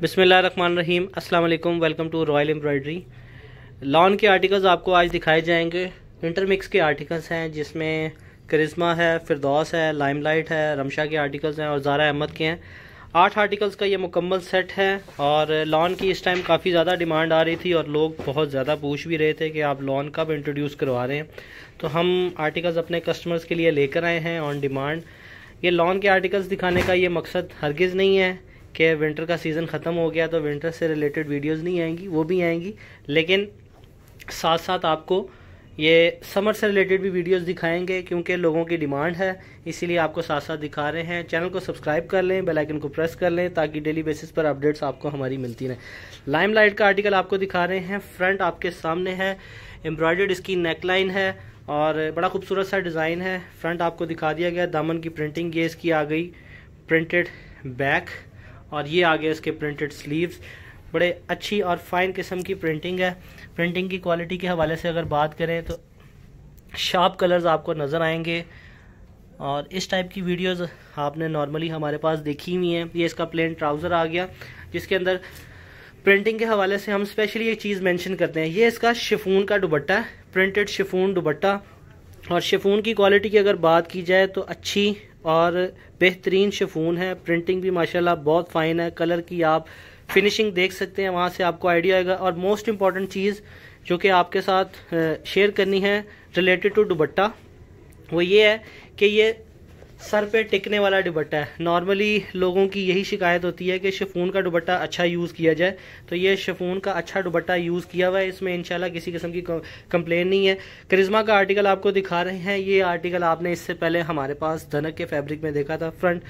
बिसमीम अस्सलाम वालेकुम welcome to Royal Embroidery. Lawn के आर्टिकल्स आपको आज दिखाए जाएँगे। इंटरमिक्स के आर्टिकल्स हैं, जिसमें करिश्मा है, फिरदौस है, लाइमलाइट है, रमशा के आर्टिकल्स हैं और ज़ारा अहमद के हैं। आठ आर्टिकल्स का ये मुकम्मल सेट है और लॉन की इस टाइम काफ़ी ज़्यादा डिमांड आ रही थी और लोग बहुत ज़्यादा पूछ भी रहे थे कि आप लॉन कब इंट्रोड्यूस करवा रहे हैं। तो हम आर्टिकल्स अपने कस्टमर्स के लिए लेकर आए हैं ऑन डिमांड ये लॉन के आर्टिकल्स दिखाने का ये मकसद हरगिज़ नहीं है। कि विंटर का सीज़न ख़त्म हो गया तो विंटर से रिलेटेड वीडियोस नहीं आएँगी, वो भी आएँगी। लेकिन साथ साथ आपको ये समर से रिलेटेड भी वीडियोस दिखाएँगे क्योंकि लोगों की डिमांड है। इसीलिए आपको साथ साथ दिखा रहे हैं। चैनल को सब्सक्राइब कर लें बेल आइकन को प्रेस कर लें ताकि डेली बेसिस पर अपडेट्स आपको हमारी मिलती रहें। लाइम लाइट का आर्टिकल आपको दिखा रहे हैं। फ्रंट आपके सामने है। एम्ब्रॉयडर्ड इसकी नेकलाइन है और बड़ा खूबसूरत सा डिज़ाइन है। फ्रंट आपको दिखा दिया गया। दामन की प्रिंटिंग ये इसकी आ गई। प्रिंटेड बैक और ये आ गया इसके प्रिंटेड स्लीव्स बड़े अच्छी और फाइन किस्म की प्रिंटिंग है। प्रिंटिंग की क्वालिटी के हवाले से अगर बात करें तो शार्प कलर्स आपको नज़र आएँगे। और इस टाइप की वीडियोस आपने नॉर्मली हमारे पास देखी हुई हैं। ये इसका प्लेन ट्राउज़र आ गया, जिसके अंदर प्रिंटिंग के हवाले से हम स्पेशली एक चीज़ मेंशन करते हैं। ये इसका शिफून का दुबट्टा है प्रिंटेड शिफून दुबट्टा और शिफून की क्वालिटी की अगर बात की जाए तो अच्छी और बेहतरीन शफून है प्रिंटिंग भी माशाल्लाह बहुत फ़ाइन है कलर की आप फिनिशिंग देख सकते हैं, वहाँ से आपको आइडिया आएगा। और मोस्ट इंपॉर्टेंट चीज़ जो कि आपके साथ शेयर करनी है रिलेटेड टू दुबट्टा, वो ये है कि ये सर पे टिकने वाला दुबट्टा है। नॉर्मली लोगों की यही शिकायत होती है कि शिफोन का दुबट्टा अच्छा यूज़ किया जाए। तो ये शिफोन का अच्छा दुबट्टा यूज़ किया हुआ है। इसमें इंशाल्लाह किसी किस्म की कंप्लेन नहीं है। करिश्मा का आर्टिकल आपको दिखा रहे हैं। ये आर्टिकल आपने इससे पहले हमारे पास धनक के फैब्रिक में देखा था। फ्रंट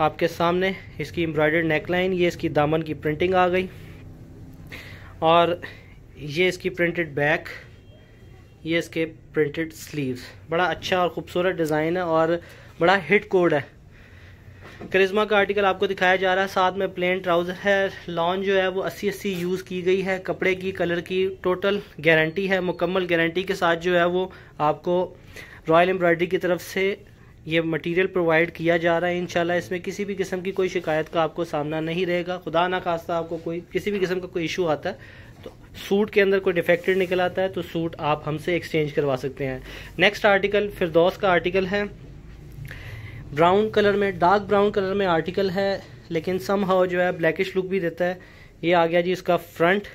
आपके सामने इसकी एम्ब्रॉयडर्ड नेकलाइन ये इसकी दामन की प्रिंटिंग आ गई। और ये इसकी प्रिंटेड बैक ये इसके प्रिंटेड स्लीव्स बड़ा अच्छा और ख़ूबसूरत डिज़ाइन है और बड़ा हिट कोड है। करिश्मा का आर्टिकल आपको दिखाया जा रहा है। साथ में प्लेन ट्राउज़र है। लॉन जो है वो 80 अस्सी यूज़ की गई है। कपड़े की कलर की टोटल गारंटी है। मुकम्मल गारंटी के साथ जो है वो आपको रॉयल एम्ब्रॉयडरी की तरफ़ से ये मटेरियल प्रोवाइड किया जा रहा है। इंशाल्लाह इसमें किसी भी किस्म की कोई शिकायत का आपको सामना नहीं रहेगा। खुदा ना खास्ता आपको कोई, किसी भी किस्म का कोई इशू आता है तो सूट के अंदर कोई डिफेक्टेड निकल आता है तो सूट आप हमसे एक्सचेंज करवा सकते हैं। नेक्स्ट आर्टिकल फिरदौस का आर्टिकल है। ब्राउन कलर में, डार्क ब्राउन कलर में आर्टिकल है, लेकिन सम हाउ जो है ब्लैकिश लुक भी देता है। ये आ गया जी इसका फ्रंट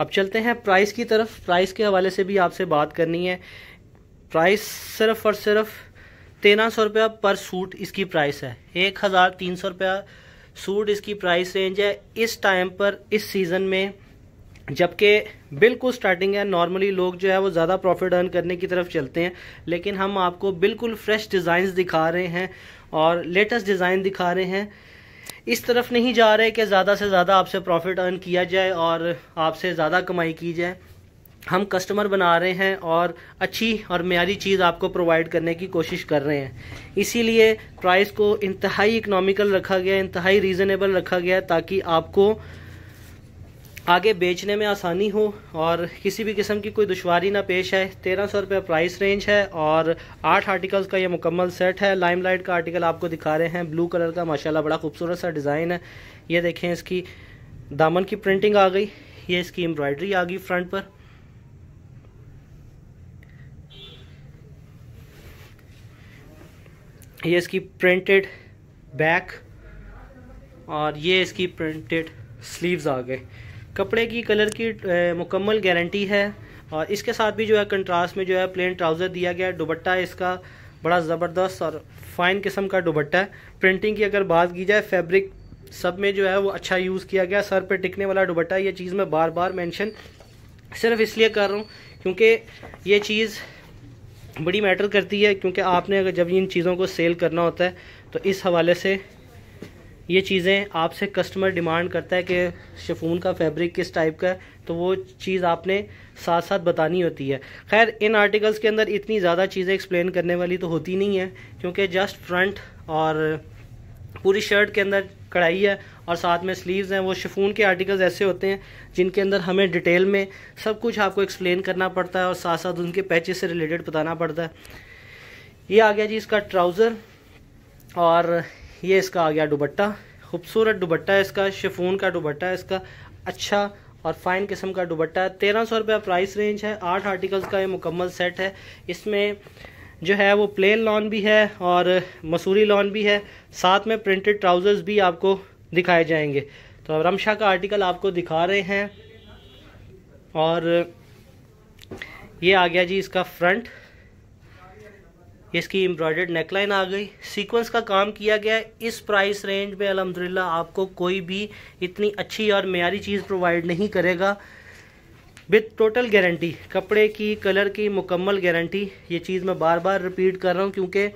अब चलते हैं प्राइस की तरफ़। प्राइस के हवाले से भी आपसे बात करनी है। प्राइस सिर्फ़ और सिर्फ़ तेरह सौ रुपया पर सूट इसकी प्राइस है। एक हज़ार तीन सौ रुपया सूट इसकी प्राइस रेंज है। इस टाइम पर, इस सीज़न में जबकि बिल्कुल स्टार्टिंग है नॉर्मली लोग जो है वो ज़्यादा प्रॉफिट अर्न करने की तरफ़ चलते हैं, लेकिन हम आपको बिल्कुल फ्रेश डिज़ाइंस दिखा रहे हैं और लेटेस्ट डिज़ाइन दिखा रहे हैं। इस तरफ़ नहीं जा रहे कि ज़्यादा से ज़्यादा आपसे प्रॉफिट अर्न किया जाए और आपसे ज़्यादा कमाई की जाए। हम कस्टमर बना रहे हैं और अच्छी और म्यारी चीज़ आपको प्रोवाइड करने की कोशिश कर रहे हैं। इसीलिए प्राइस को इंतहाई इकनॉमिकल रखा गया, इंतहाई रीज़नेबल रखा गया ताकि आपको आगे बेचने में आसानी हो और किसी भी किस्म की कोई दुशारी ना पेश आए। तेरह सौ रुपये प्राइस रेंज है और आठ आर्टिकल्स का ये मुकम्मल सेट है। लाइमलाइट का आर्टिकल आपको दिखा रहे हैं। ब्लू कलर का माशाल्लाह बड़ा खूबसूरत सा डिज़ाइन है। ये देखें इसकी। दामन की प्रिंटिंग आ गई। ये इसकी एम्ब्रॉयडरी आ गई फ्रंट पर। ये इसकी प्रिंटेड बैक और ये इसकी प्रिंटेड स्लीव्स आ गए। कपड़े की कलर की मुकम्मल गारंटी है और इसके साथ भी जो है कंट्रास्ट में जो है प्लेन ट्राउज़र दिया गया है दुबट्टा इसका बड़ा ज़बरदस्त और फाइन किस्म का दुबट्टा है। प्रिंटिंग की अगर बात की जाए फैब्रिक सब में जो है वो अच्छा यूज़ किया गया, सर पे टिकने वाला दुबट्टा ये चीज़ मैं बार बार मेंशन सिर्फ़ इसलिए कर रहा हूँ क्योंकि ये चीज़ बड़ी मैटर करती है, क्योंकि आपने अगर जब इन चीज़ों को सेल करना होता है तो इस हवाले से ये चीज़ें आपसे कस्टमर डिमांड करता है कि शफून का फैब्रिक किस टाइप का है तो वो चीज़ आपने साथ साथ बतानी होती है। खैर, इन आर्टिकल्स के अंदर इतनी ज़्यादा चीज़ें एक्सप्लेन करने वाली तो होती नहीं है, क्योंकि जस्ट फ्रंट और पूरी शर्ट के अंदर कढ़ाई है और साथ में स्लीव्स हैं। वो शफून के आर्टिकल्स ऐसे होते हैं जिनके अंदर हमें डिटेल में सब कुछ आपको एक्सप्लेन करना पड़ता है और साथ साथ उनके पैचेस से रिलेटेड बताना पड़ता है। ये आ गया जी इसका ट्राउज़र और ये इसका आ गया दुबट्टा। खूबसूरत दुबट्टा है इसका, शिफोन का दुबट्टा है इसका अच्छा और फाइन किस्म का दुबट्टा है। तेरह सौ रुपया प्राइस रेंज है, आठ आर्टिकल्स का ये मुकम्मल सेट है। इसमें जो है वो प्लेन लॉन भी है और मसूरी लॉन भी है। साथ में प्रिंटेड ट्राउज़र्स भी आपको दिखाए जाएँगे। तो अब रमशा का आर्टिकल आपको दिखा रहे हैं। और ये आ गया जी इसका फ्रंट। इसकी एम्ब्रॉयडर्ड नेकलाइन आ गई। सीक्वेंस का काम किया गया। इस प्राइस रेंज में अलहमदिल्ला आपको कोई भी इतनी अच्छी और मेयारी चीज़ प्रोवाइड नहीं करेगा। विथ टोटल गारंटी, कपड़े की, कलर की, मुकम्मल गारंटी, ये चीज़ मैं बार बार रिपीट कर रहा हूँ क्योंकि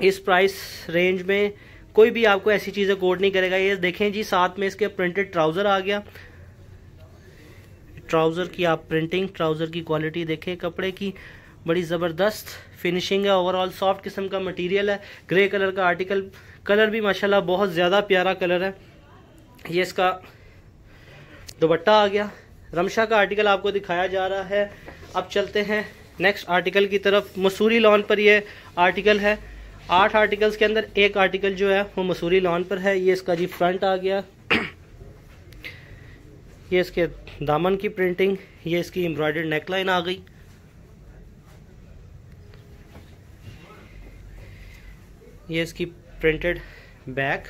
इस प्राइस रेंज में कोई भी आपको ऐसी चीज़ें कोड नहीं करेगा। ये देखें जी, साथ में इसके प्रिंटेड ट्राउज़र आ गया। ट्राउज़र की आप प्रिंटिंग, ट्राउज़र की क्वालिटी देखें, कपड़े की। बड़ी ज़बरदस्त फिनिशिंग है। ओवरऑल सॉफ्ट किस्म का मटेरियल है। ग्रे कलर का आर्टिकल कलर भी माशाल्लाह बहुत ज़्यादा प्यारा कलर है। ये इसका दुबट्टा आ गया। रमशा का आर्टिकल आपको दिखाया जा रहा है। अब चलते हैं नेक्स्ट आर्टिकल की तरफ़। मसूरी लॉन पर ये आर्टिकल है। आठ आर्टिकल्स के अंदर एक आर्टिकल जो है, वो मसूरी लॉन पर है। ये इसका जी फ्रंट आ गया। ये इसके दामन की प्रिंटिंग ये इसकी एम्ब्रॉयडर्ड नेकलाइन आ गई। ये इसकी प्रिंटेड बैक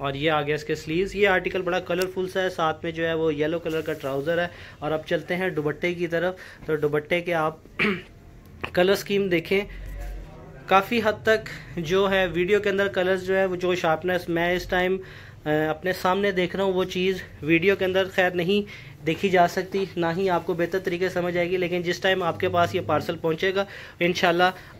और ये आ गया इसके स्लीव्स ये आर्टिकल बड़ा कलरफुल सा है, साथ में जो है वो येलो कलर का ट्राउज़र है। और अब चलते हैं दुबट्टे की तरफ़। तो दुबट्टे के आप कलर स्कीम देखें। काफ़ी हद तक जो है वीडियो के अंदर कलर्स जो है, वो जो शार्पनेस मैं इस टाइम अपने सामने देख रहा हूँ, वो चीज़ वीडियो के अंदर खैर नहीं देखी जा सकती, ना ही आपको बेहतर तरीके समझ आएगी, लेकिन जिस टाइम आपके पास ये पार्सल पहुँचेगा इन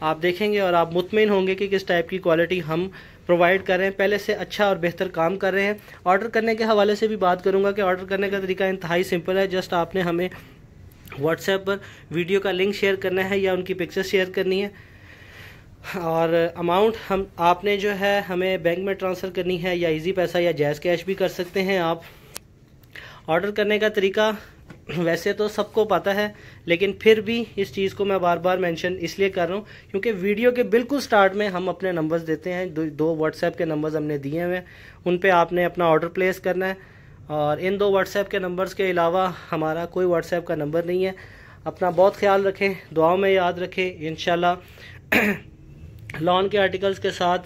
आप देखेंगे और आप मुतमिन होंगे कि किस टाइप की क्वालिटी हम प्रोवाइड कर रहे हैं। पहले से अच्छा और बेहतर काम कर रहे हैं। ऑर्डर करने के हवाले से भी बात करूँगा कि ऑर्डर करने का तरीका इंतहाई सिंपल है। जस्ट आपने हमें व्हाट्सएप पर वीडियो का लिंक शेयर करना है या उनकी पिक्चर शेयर करनी है। और अमाउंट हम आपने जो है हमें बैंक में ट्रांसफ़र करनी है या इजी पैसा या जैज़ कैश भी कर सकते हैं आप। ऑर्डर करने का तरीका वैसे तो सबको पता है लेकिन फिर भी इस चीज़ को मैं बार बार मेंशन इसलिए कर रहा हूँ क्योंकि वीडियो के बिल्कुल स्टार्ट में हम अपने नंबर्स देते हैं दो, दो व्हाट्सएप के नंबर्स हमने दिए हुए हैं उन पे आपने अपना ऑर्डर प्लेस करना है और इन दो व्हाट्सएप के नंबर्स के अलावा हमारा कोई व्हाट्सएप का नंबर नहीं है। अपना बहुत ख्याल रखें दुआओं में याद रखें इन लॉन के आर्टिकल्स के साथ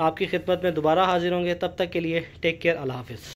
आपकी खिदमत में दोबारा हाजिर होंगे। तब तक के लिए टेक केयर। अल्लाह हाफिज़।